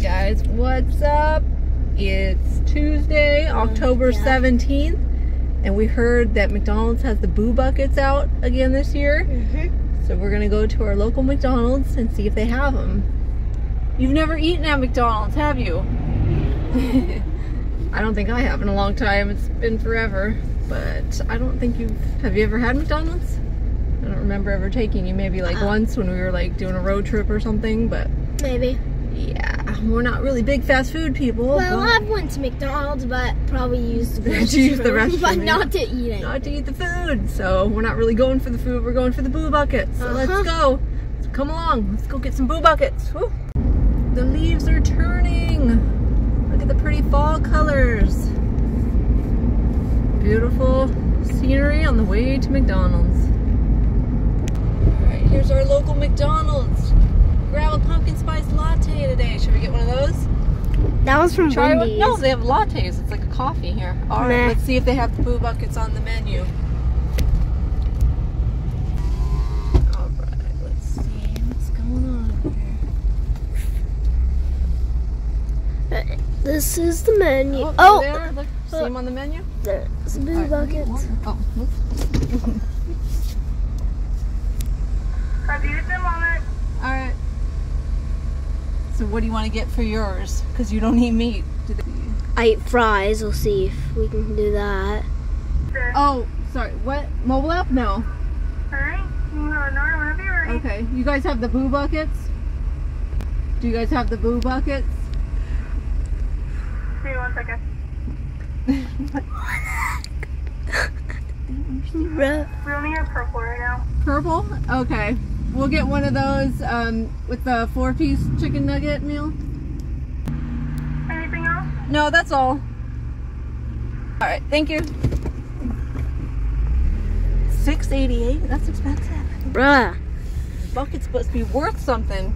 Hey guys, what's up? It's Tuesday, October yeah. 17th, and we heard that McDonald's has the Boo Buckets out again this year. Mm-hmm. So we're gonna go to our local McDonald's and see if they have them. You've never eaten at McDonald's, have you? I don't think I have in a long time. It's been forever. But I don't think you've. Have you ever had McDonald's? I don't remember ever taking you. Maybe like Uh. once when we were like doing a road trip or something. But Maybe. yeah, we're not really big fast food people. Well, but I went to McDonald's, but probably used the. To use the restroom, but not to eat it. not to eat the food. So we're not really going for the food. We're going for the boo buckets. So let's Uh-huh. go. Come along. Let's go get some boo buckets. Woo. The leaves are turning. Look at the pretty fall colors. Beautiful scenery on the way to McDonald's. All right, here's our local McDonald's. Grab a pumpkin spice latte today. Should we get one of those? That was from Try one? Wendy's. No, they have lattes. It's like a coffee here. All right, Meh. let's see if they have the boo buckets on the menu. All right, let's see what's going on here. Uh, this is the menu. Oh, Oh, oh there they are. Look, uh, see them on the menu. there's the All blue right, buckets. Oh, whoops. Abuse the moment. all right. So, what do you want to get for yours? Because you don't eat meat. Do they- I eat fries. We'll see if we can do that. Oh, sorry. What mobile app? No. Alright, you can go to Nora you're ready. Okay. You guys have the boo buckets? Do you guys have the boo buckets? Give me one second. Bruh. We only have purple right now. Purple? Okay. We'll get one of those um, with the four piece chicken nugget meal. Anything else? No, that's all. All right, thank you. Six eighty eight. That's expensive. Bruh. Bucket's supposed to be worth something.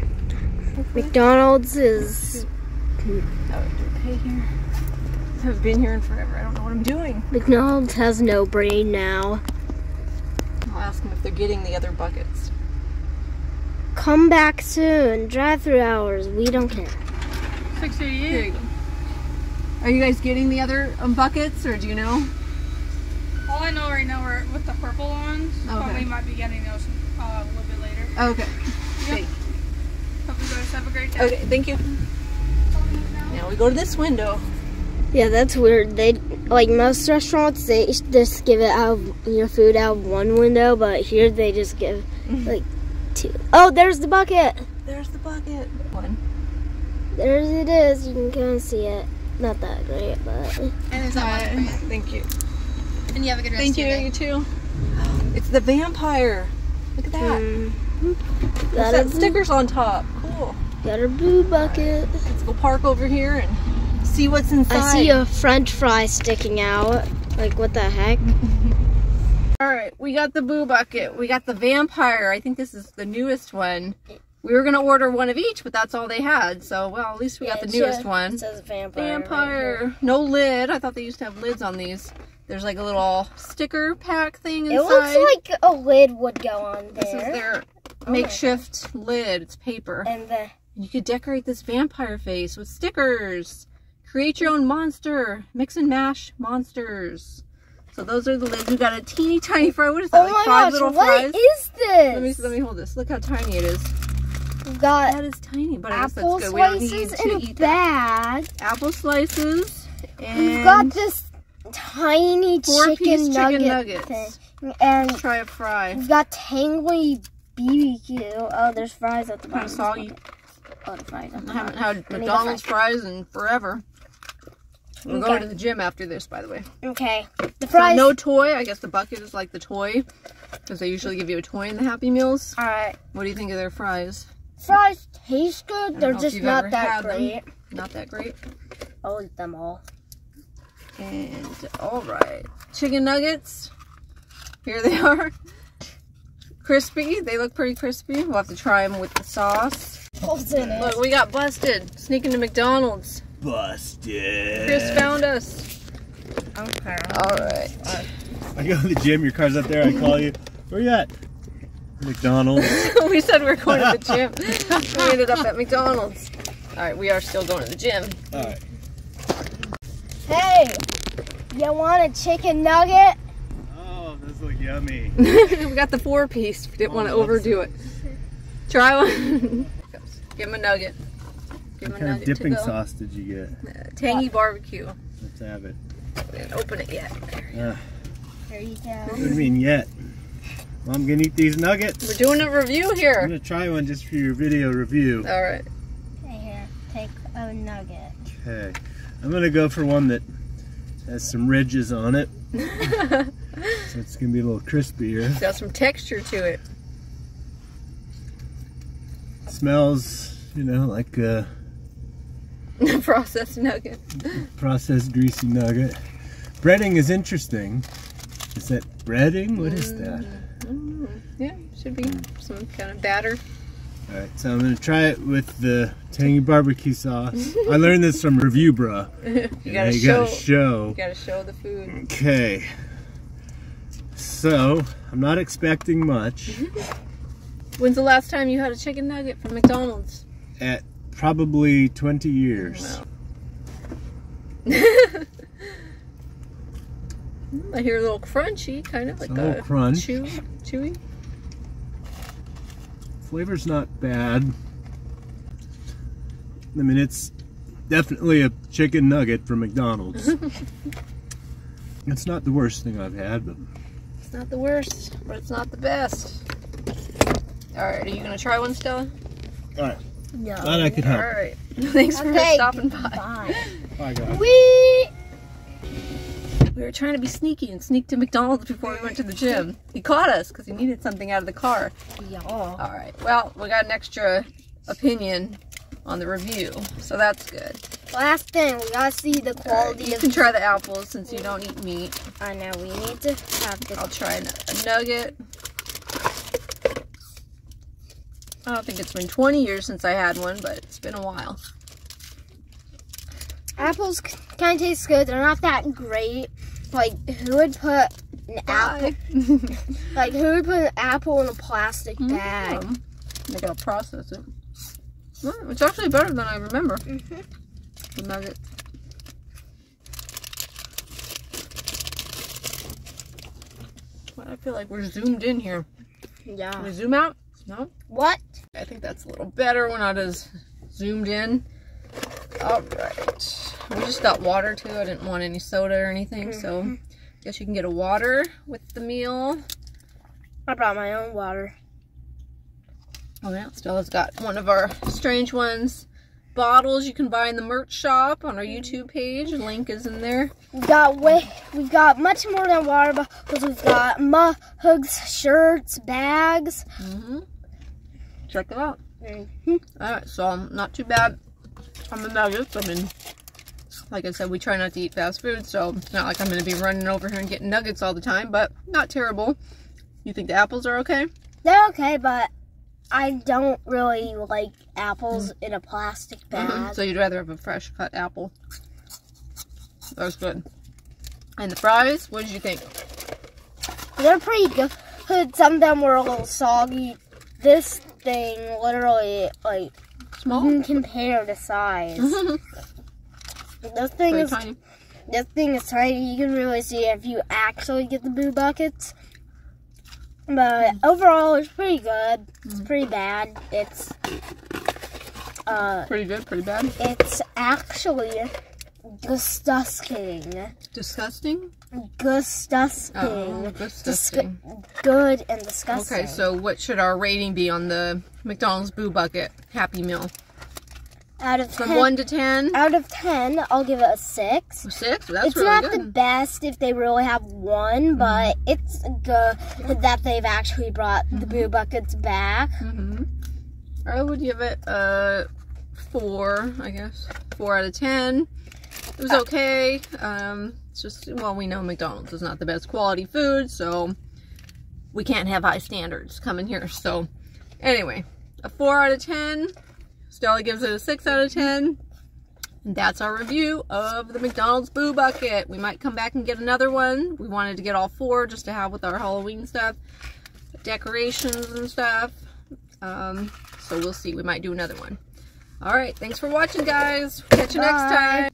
McDonald's is Oh, I pay here? I haven't been here in forever. I don't know what I'm doing. McDonald's has no brain now. I'll ask them if they're getting the other buckets. Come back soon. Drive through hours. We don't care. Six Here you go. Are you guys getting the other um, buckets, or do you know? All I know right now are with the purple ones. Okay. But we might be getting those uh, a little bit later. Okay. Yep. Hope you guys have a great day. Okay. Thank you. Now we go to this window. Yeah, that's weird. They like most restaurants, they just give it out of your food out of one window, but here they just give like two. Oh, there's the bucket. There's the bucket. One. There it is. You can kind of see it. Not that great, but And there's Hi. Thank you. And you have a good rest Thank you. You too. It's the vampire. Look at that. mm, What's got that stickers on top. Cool. got a blue bucket. Let's go park over here and see what's inside. I see a French fry sticking out. Like what the heck? All right, we got the boo bucket. We got the vampire. I think this is the newest one. We were gonna order one of each, but that's all they had. So, well, at least we got the newest says- one. It says vampire. right. Vampire. No lid. I thought they used to have lids on these. There's like a little sticker pack thing inside. It looks like a lid would go on there. this is their Oh. makeshift lid. It's paper. and the You could decorate this vampire face with stickers. Create your own monster. Mix and mash monsters. So those are the lids. We got a teeny tiny fry. What is that? oh like my five gosh, little what fries? is this? Let me let me hold this. Look how tiny it is. We've got That is tiny, but I guess apple that's good. We don't need slices to in a eat that. bag. Apple slices and We've got this tiny chicken, chicken nuggets. thing, and try a fry. we've got tangly BBQ. Oh, there's fries at the Kind bottom. of soggy. Oh, the fries I haven't had Let me go McDonald's fries in forever. We're going Okay. to the gym after this, by the way. Okay, the So fries. no toy. I guess the bucket is like the toy because they usually give you a toy in the Happy Meals. All right, What do you think of their fries? fries taste good. They're just not that had them. great. Not that great. I'll eat them all. And all right, chicken nuggets. Here they are. Crispy. They look pretty crispy. We'll have to try them with the sauce. Look, we got busted. Sneaking to McDonald's. Busted. Chris found us. Okay. All right. I go to the gym, your car's up there, I call you. Where you at? McDonald's. we said we were going to the gym. we ended up at McDonald's. All right, we are still going to the gym. All right. Hey, you want a chicken nugget? Oh, those look yummy. we got the four piece. We didn't want to Oh, overdo it. Try one. Give him a nugget. Give him What kind of dipping sauce did you get? Uh, tangy barbecue. Let's have it. We didn't open it yet. Uh, There you go. what do you mean yet? Well, I'm gonna eat these nuggets. We're doing a review here. I'm gonna try one just for your video review. All right. Here, take a nugget. Okay. I'm gonna go for one that has some ridges on it, so it's gonna be a little crispier. It's got some texture to it. smells, you know, like a Processed nugget. processed greasy nugget. Breading is interesting. Is that breading? What is that? Mm, yeah, should be some kind of batter. All right, so I'm gonna try it with the tangy barbecue sauce. I learned this from ReviewBrah. You gotta you show. gotta show. You gotta show the food. Okay. So I'm not expecting much. When's the last time you had a chicken nugget from McDonald's? At probably 20 years. I hear a little crunchy, kind of like a little a crunch. chew, chewy. Flavor's not bad. I mean, it's definitely a chicken nugget from McDonald's. it's not the worst thing I've had, but It's not the worst, but it's not the best. All right, are you gonna try one, Stella? No. glad I could help. right. Thanks for stopping by. Bye. Bye, guys. We. We were trying to be sneaky and sneak to McDonald's before we went to the gym. He caught us because he needed something out of the car. Yeah. All right. Well, we got an extra opinion on the review, so that's good. Last thing, we gotta see the All right, quality you of. can try the apples since you don't eat meat. I know we need to have the. I'll try a, a nugget. I don't think it's been 20 years since I had one, but it's been a while. Apples kind of taste good. They're not that great. Like who would put an apple? Like who would put an apple in a plastic bag? Mm, They gotta process it. Mm, It's actually better than I remember. Mhm. The nugget. But I feel like we're zoomed in here. Can Yeah. we zoom out? No? What? I think that's a little better. We're not as zoomed in. All right. We just got water too. I didn't want any soda or anything, so I guess you can get a water with the meal. I brought my own water. Oh yeah, Stella's got one of our strange ones bottles you can buy in the merch shop on our YouTube page. Link is in there. We got way. We got much more than water bottles. We've got mugs, shirts, bags. hmm Check it out. Mhm. All right, so um, not too bad on the nuggets. I mean, like I said, we try not to eat fast food, so it's not like I'm going to be running over here and getting nuggets all the time, but not terrible. You think the apples are okay? They're okay, but I don't really like apples in a plastic bag. Mhm. So you'd rather have a fresh cut apple. That was good. And the fries, what did you think? They're pretty good. Some of them were a little soggy. This thing literally like Small? you can compare the size. This thing Pretty is tiny. this thing is tiny. You can really see if you actually get the boo buckets. But overall, it's pretty good. It's pretty bad. It's uh, Pretty good, pretty bad. it's actually disgusting. Disgusting? Disgusting. Oh, disgusting. Good and disgusting. Okay, so what should our rating be on the McDonald's Boo Bucket Happy Meal? out of From ten, 1 to 10? out of ten, I'll give it a six. 6? That's it's really not good. Mm-hmm. the best if they really have one, but it's good that they've actually brought the boo buckets back. hmm I would give it a 4, I guess. 4 out of 10. It was okay. Um, it's just, well, we know McDonald's is not the best quality food, so we can't have high standards coming here. So, anyway, a 4 out of 10. Stella gives it a 6 out of 10. And that's our review of the McDonald's Boo Bucket. We might come back and get another one. We wanted to get all four just to have with our Halloween stuff, decorations and stuff. Um, so we'll see. We might do another one. All right, thanks for watching, guys. Catch you next time.